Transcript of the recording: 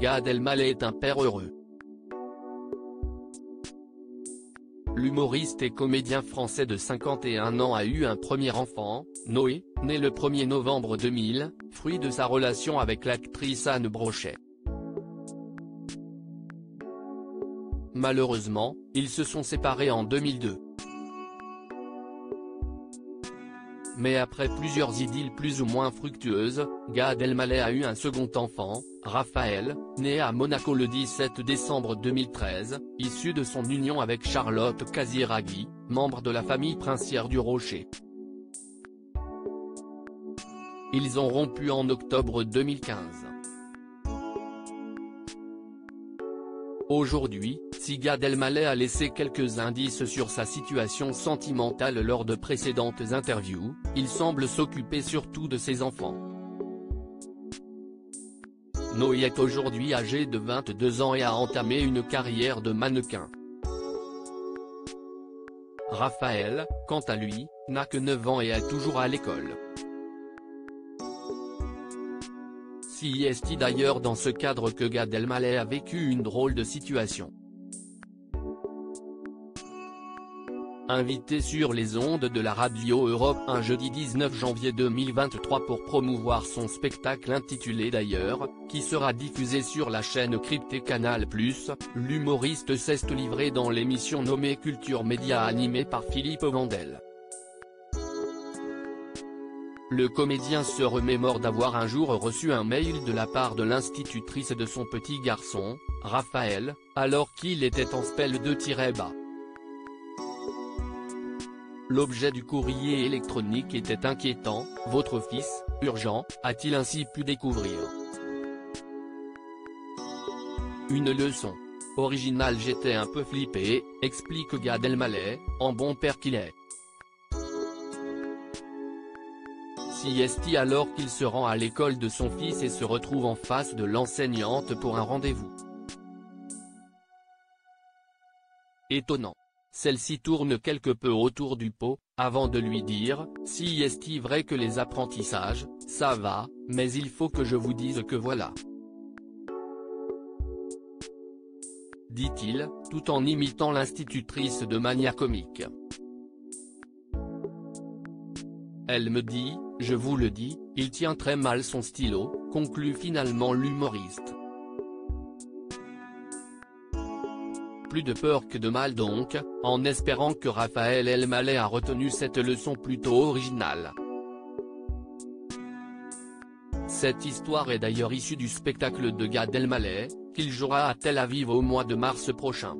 Gad Elmaleh est un père heureux. L'humoriste et comédien français de 51 ans a eu un premier enfant, Noé, né le 1er novembre 2000, fruit de sa relation avec l'actrice Anne Brochet. Malheureusement, ils se sont séparés en 2002. Mais après plusieurs idylles plus ou moins fructueuses, Gad Elmaleh a eu un second enfant, Raphaël, né à Monaco le 17 décembre 2013, issu de son union avec Charlotte Casiraghi, membre de la famille princière du Rocher. Ils ont rompu en octobre 2015. Aujourd'hui, si Gad Elmaleh a laissé quelques indices sur sa situation sentimentale lors de précédentes interviews, il semble s'occuper surtout de ses enfants. Noé est aujourd'hui âgé de 22 ans et a entamé une carrière de mannequin. Raphaël, quant à lui, n'a que 9 ans et est toujours à l'école. Si d'ailleurs dans ce cadre que Gad Elmaleh a vécu une drôle de situation. Invité sur les ondes de la radio Europe un jeudi 19 janvier 2023 pour promouvoir son spectacle intitulé d'ailleurs, qui sera diffusé sur la chaîne cryptée Canal+, l'humoriste s'est livré dans l'émission nommée Culture Média animée par Philippe Vandel. Le comédien se remémore d'avoir un jour reçu un mail de la part de l'institutrice de son petit garçon, Raphaël, alors qu'il était en spell de bas. L'objet du courrier électronique était inquiétant, votre fils, urgent, a-t-il ainsi pu découvrir? Une leçon. Original j'étais un peu flippé, explique Gad Elmaleh, en bon père qu'il est. Siesti alors qu'il se rend à l'école de son fils et se retrouve en face de l'enseignante pour un rendez-vous. Étonnant. Celle-ci tourne quelque peu autour du pot, avant de lui dire, si est vrai que les apprentissages, ça va, mais il faut que je vous dise que voilà. Dit-il, tout en imitant l'institutrice de manière comique. Elle me dit, je vous le dis, il tient très mal son stylo, conclut finalement l'humoriste. Plus de peur que de mal donc, en espérant que Raphaël Elmaleh a retenu cette leçon plutôt originale. Cette histoire est d'ailleurs issue du spectacle de Gad Elmaleh, qu'il jouera à Tel Aviv au mois de mars prochain.